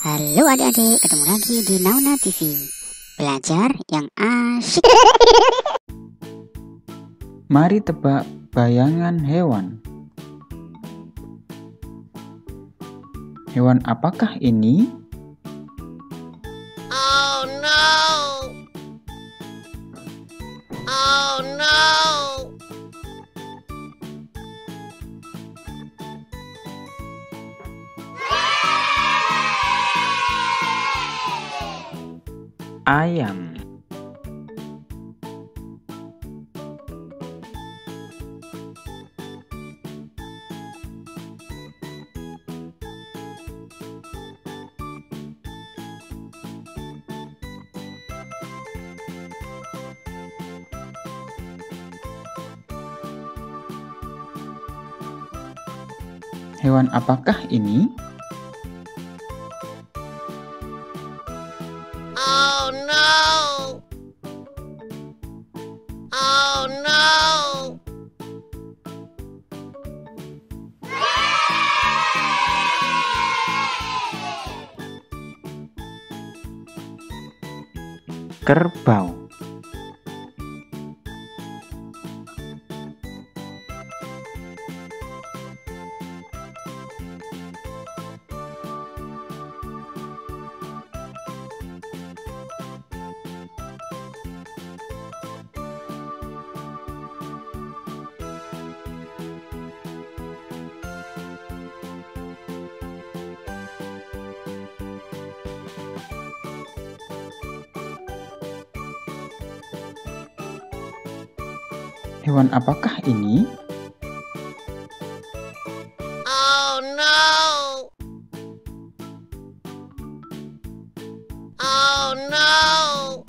Halo adik-adik, ketemu lagi di Nauna TV. Belajar yang asyik. Mari tebak bayangan hewan. Hewan apakah ini? Ayam. Hewan apakah ini? No! Oh no! Kerbau. Hewan apakah ini? Oh no! Oh no!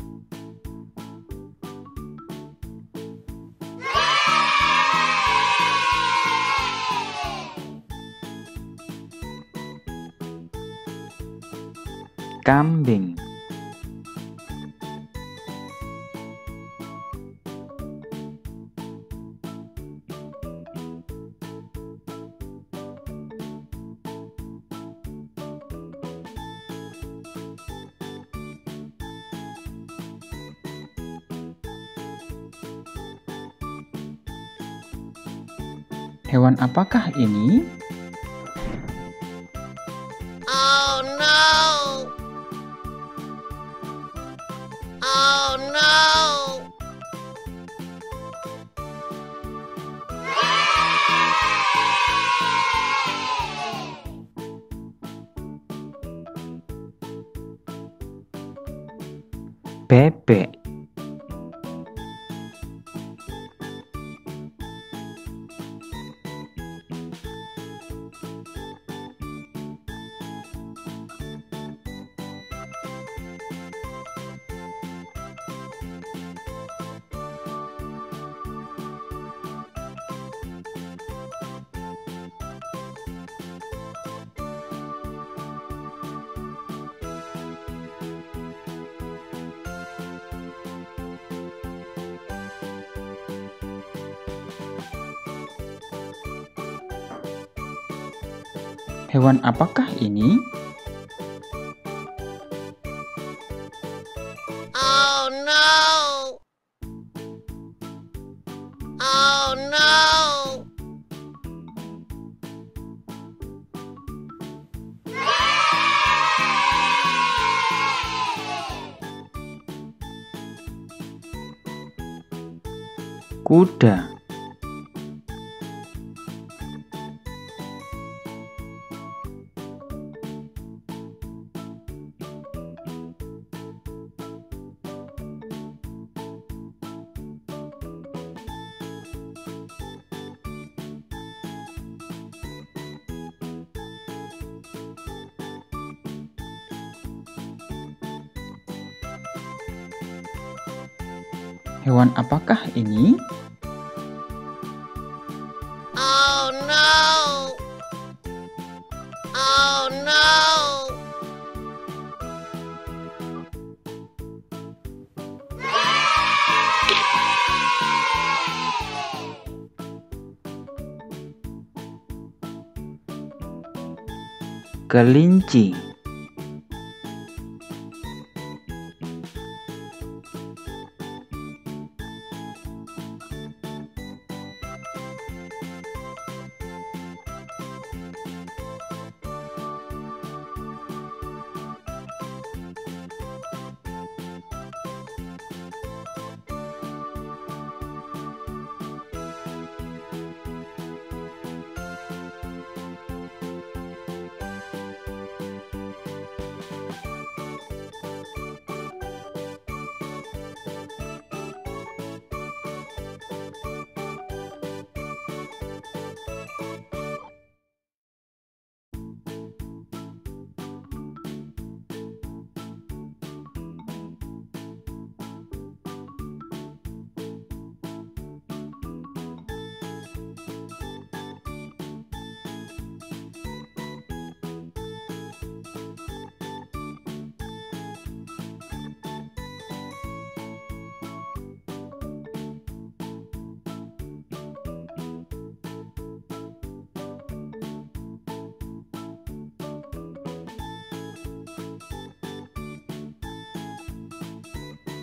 Kambing. Hewan apakah ini? Oh no! Oh no! Bebek. Hewan apakah ini? Oh no! Oh no! Kuda. Hewan apakah ini? Oh no! Oh no! Kelinci.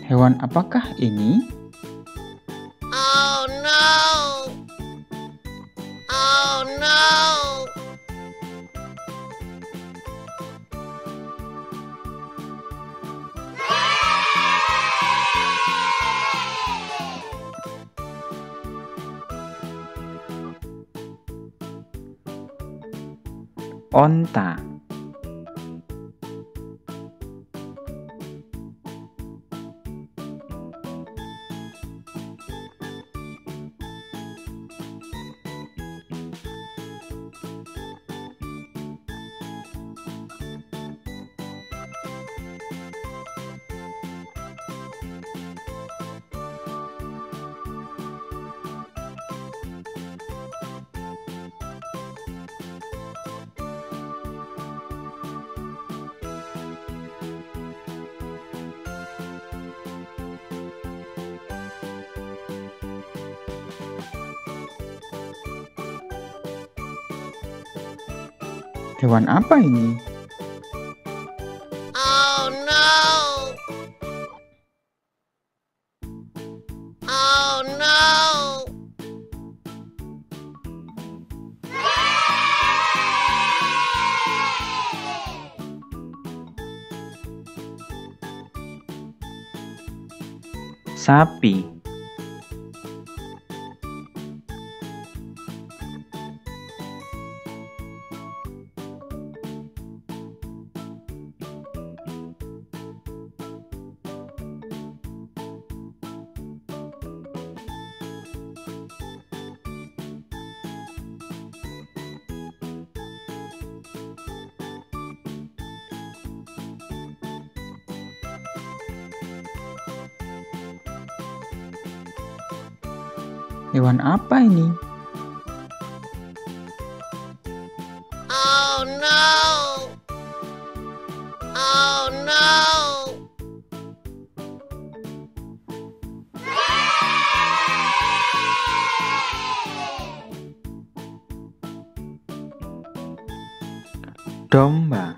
Hewan apakah ini? Oh no! Oh no! Onta. Hewan apa ini? Oh no! Oh no! Sapi. Hewan apa ini? Oh no! Oh no! Domba.